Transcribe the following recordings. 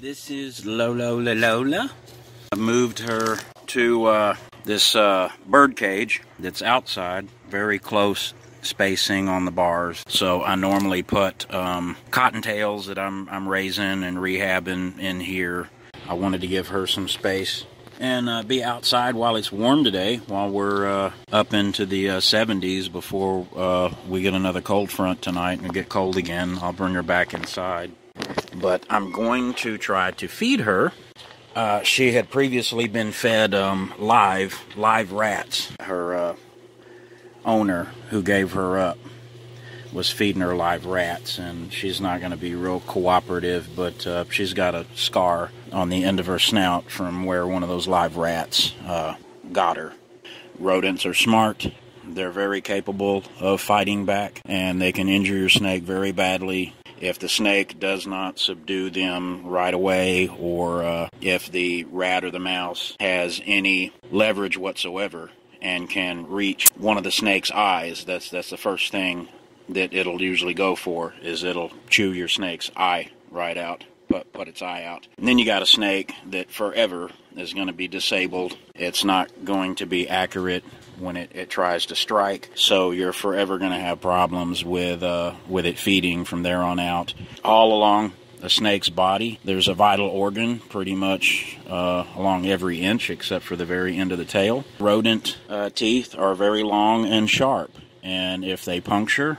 This is Lolo La Lola. I moved her to uh, this uh, bird cage that's outside, very close spacing on the bars. So I normally put um, cottontails that I'm, I'm raising and rehabbing in here. I wanted to give her some space and uh, be outside while it's warm today, while we're uh, up into the uh, 70s before uh, we get another cold front tonight and get cold again. I'll bring her back inside. But I'm going to try to feed her. Uh, she had previously been fed um, live, live rats. Her uh, owner, who gave her up, was feeding her live rats, and she's not going to be real cooperative, but uh, she's got a scar on the end of her snout from where one of those live rats uh, got her. Rodents are smart. They're very capable of fighting back, and they can injure your snake very badly if the snake does not subdue them right away, or uh, if the rat or the mouse has any leverage whatsoever and can reach one of the snake's eyes. That's that's the first thing that it'll usually go for is it'll chew your snake's eye right out, put put its eye out. And then you got a snake that forever is going to be disabled. It's not going to be accurate when it, it tries to strike. So you're forever going to have problems with uh, with it feeding from there on out. All along a snake's body, there's a vital organ pretty much uh, along every inch except for the very end of the tail. Rodent uh, teeth are very long and sharp, and if they puncture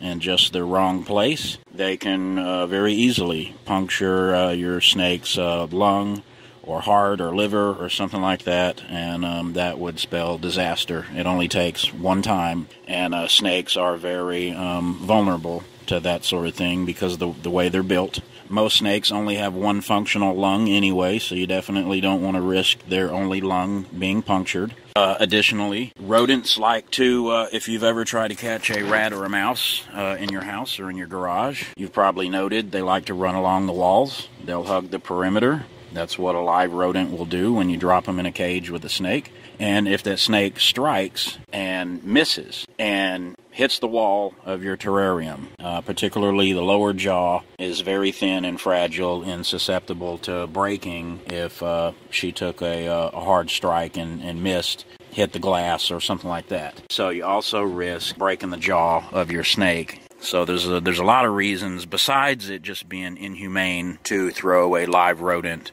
in just the wrong place, they can uh, very easily puncture uh, your snake's uh, lung or heart or liver or something like that, and um, that would spell disaster. It only takes one time, and uh, snakes are very um, vulnerable to that sort of thing because of the, the way they're built. Most snakes only have one functional lung anyway, so you definitely don't want to risk their only lung being punctured. Uh, additionally, rodents like to, uh, if you've ever tried to catch a rat or a mouse uh, in your house or in your garage, you've probably noted they like to run along the walls. They'll hug the perimeter that's what a live rodent will do when you drop them in a cage with a snake. And if that snake strikes and misses and hits the wall of your terrarium, uh, particularly the lower jaw is very thin and fragile and susceptible to breaking if uh, she took a, uh, a, hard strike and, and missed hit the glass or something like that. So you also risk breaking the jaw of your snake so there's a, there's a lot of reasons besides it just being inhumane to throw a live rodent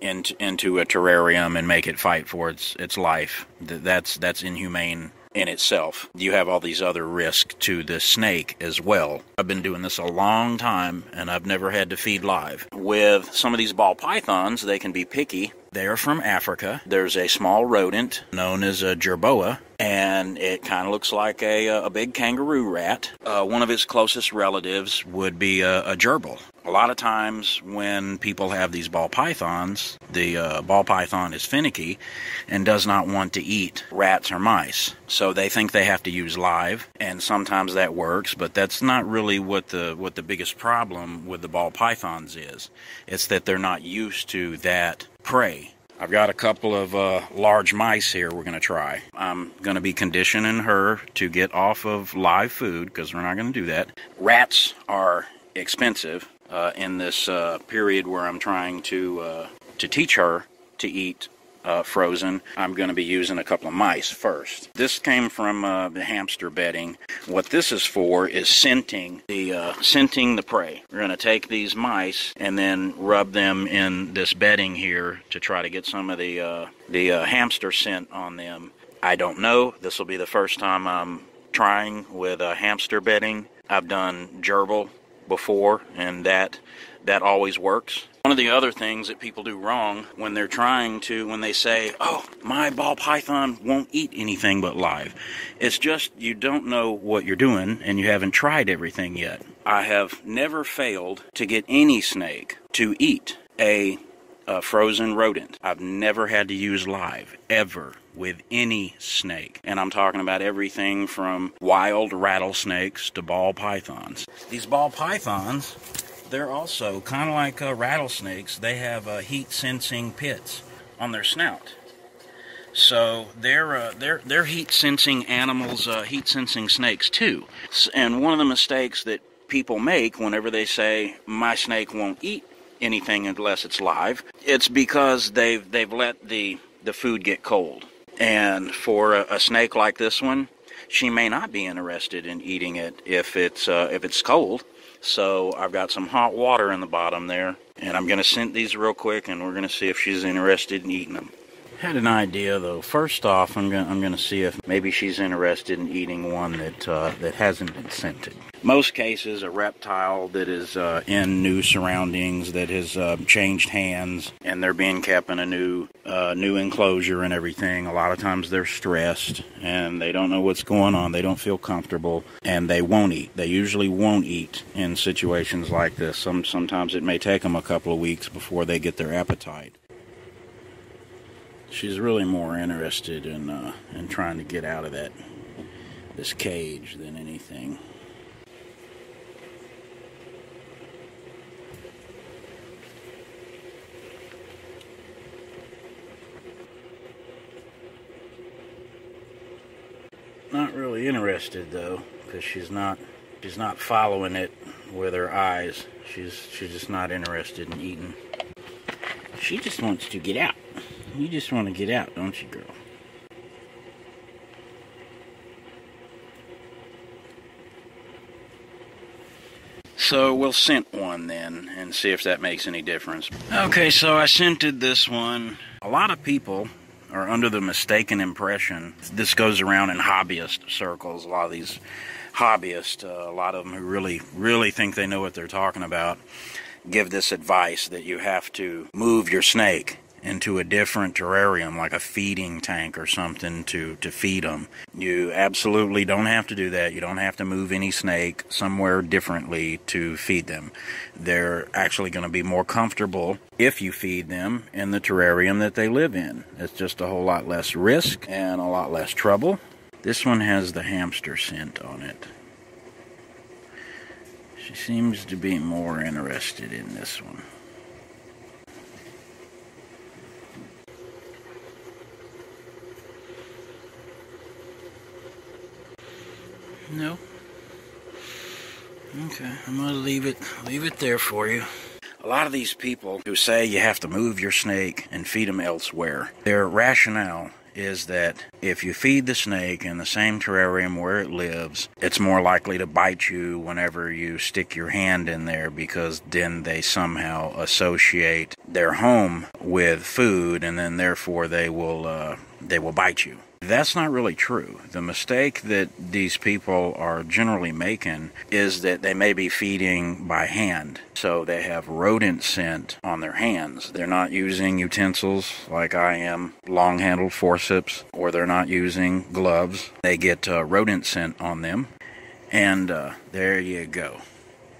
into into a terrarium and make it fight for its its life. That's that's inhumane in itself. You have all these other risks to the snake as well. I've been doing this a long time and I've never had to feed live. With some of these ball pythons, they can be picky. They are from Africa. There's a small rodent known as a jerboa and it kind of looks like a, a big kangaroo rat. Uh, one of its closest relatives would be a, a, gerbil. A lot of times when people have these ball pythons, the uh, ball python is finicky and does not want to eat rats or mice. So they think they have to use live, and sometimes that works, but that's not really what the what the biggest problem with the ball pythons is. It's that they're not used to that prey I've got a couple of uh, large mice here we're going to try. I'm going to be conditioning her to get off of live food because we're not going to do that. Rats are expensive uh, in this uh, period where I'm trying to uh, to teach her to eat uh, frozen. I'm going to be using a couple of mice first. This came from uh, the hamster bedding. What this is for is scenting the uh, scenting the prey. We're going to take these mice and then rub them in this bedding here to try to get some of the uh, the uh, hamster scent on them. I don't know. This will be the first time I'm trying with a hamster bedding. I've done gerbil before, and that that always works. One of the other things that people do wrong when they're trying to, when they say, oh, my ball python won't eat anything but live, it's just you don't know what you're doing and you haven't tried everything yet. I have never failed to get any snake to eat a, a frozen rodent. I've never had to use live, ever with any snake. And I'm talking about everything from wild rattlesnakes to ball pythons. These ball pythons they're also kind of like uh, rattlesnakes. They have uh, heat sensing pits on their snout. So they're uh, they're they're heat sensing animals, uh, heat sensing snakes too. And one of the mistakes that people make whenever they say my snake won't eat anything unless it's live. It's because they've they've let the the food get cold. And for a, a snake like this one, she may not be interested in eating it if it's uh, if it's cold. So I've got some hot water in the bottom there, and I'm going to scent these real quick, and we're going to see if she's interested in eating them. Had an idea though. First off, I'm gonna I'm to see if maybe she's interested in eating one that uh, that hasn't been scented. Most cases, a reptile that is uh, in new surroundings, that has uh, changed hands, and they're being kept in a new uh, new enclosure and everything. A lot of times they're stressed and they don't know what's going on. They don't feel comfortable, and they won't eat. They usually won't eat in situations like this. Some sometimes it may take them a couple of weeks before they get their appetite she's really more interested in uh, in trying to get out of that this cage than anything. Not really interested though, because she's not she's not following it with her eyes. She's she's just not interested in eating. She just wants to get out. You just want to get out, don't you, girl? So we'll scent one then and see if that makes any difference. Okay, so I scented this one. A lot of people are under the mistaken impression this goes around in hobbyist circles. A lot of these hobbyists, uh, a lot of them who really, really think they know what they're talking about, give this advice that you have to move your snake into a different terrarium, like a feeding tank or something, to, to feed them. You absolutely don't have to do that. You don't have to move any snake somewhere differently to feed them. They're actually going to be more comfortable if you feed them in the terrarium that they live in. It's just a whole lot less risk and a lot less trouble. This one has the hamster scent on it. She seems to be more interested in this one. No. Okay, I'm gonna leave it leave it there for you. A lot of these people who say you have to move your snake and feed them elsewhere, their rationale is that if you feed the snake in the same terrarium where it lives, it's more likely to bite you whenever you stick your hand in there because then they somehow associate their home with food and then therefore they will uh, they will bite you. That's not really true. The mistake that these people are generally making is that they may be feeding by hand. So they have rodent scent on their hands. They're not using utensils like I am, long handled forceps, or they're not using gloves. They get uh, rodent scent on them. And uh, there you go.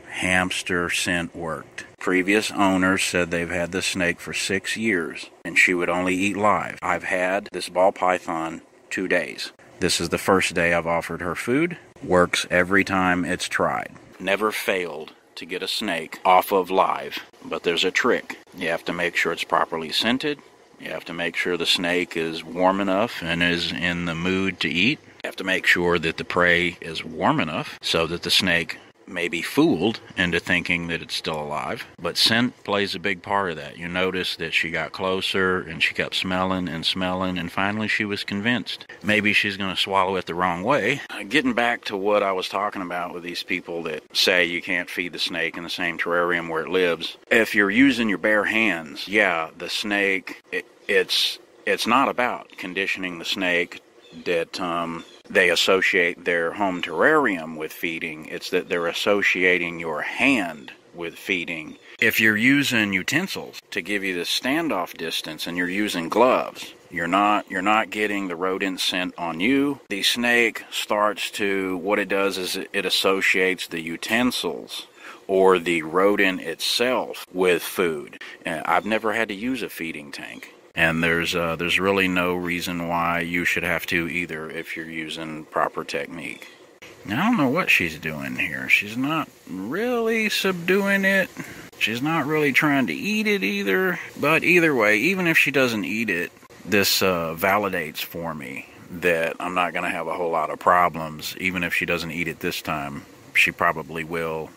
Hamster scent worked. Previous owners said they've had the snake for six years and she would only eat live. I've had this ball python two days. This is the first day I've offered her food. Works every time it's tried. Never failed to get a snake off of live, but there's a trick. You have to make sure it's properly scented. You have to make sure the snake is warm enough and is in the mood to eat. You have to make sure that the prey is warm enough so that the snake may be fooled into thinking that it's still alive. But scent plays a big part of that. You notice that she got closer and she kept smelling and smelling, and finally she was convinced. Maybe she's going to swallow it the wrong way. Uh, getting back to what I was talking about with these people that say you can't feed the snake in the same terrarium where it lives. If you're using your bare hands, yeah, the snake, it, it's it's not about conditioning the snake that um, they associate their home terrarium with feeding. It's that they're associating your hand with feeding. If you're using utensils to give you the standoff distance and you're using gloves, you're not you're not getting the rodent scent on you. The snake starts to what it does is it associates the utensils or the rodent itself with food. I've never had to use a feeding tank and there's uh, there's really no reason why you should have to either if you're using proper technique. Now, I don't know what she's doing here. She's not really subduing it. She's not really trying to eat it either. But either way, even if she doesn't eat it, this uh, validates for me that I'm not going to have a whole lot of problems. Even if she doesn't eat it this time, she probably will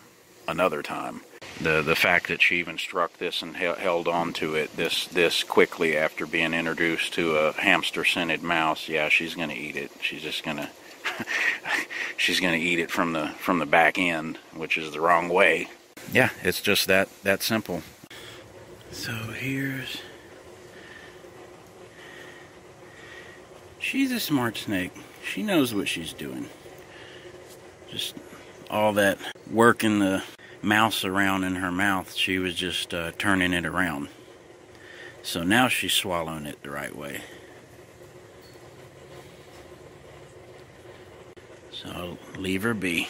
another time. The the fact that she even struck this and he- held on to it this this quickly after being introduced to a hamster scented mouse, yeah, she's gonna eat it. She's just gonna she's gonna eat it from the from the back end, which is the wrong way. Yeah, it's just that that simple. So here's she's a smart snake. She knows what she's doing. Just all that work in the mouse around in her mouth, she was just uh, turning it around. So now she's swallowing it the right way. So leave her be.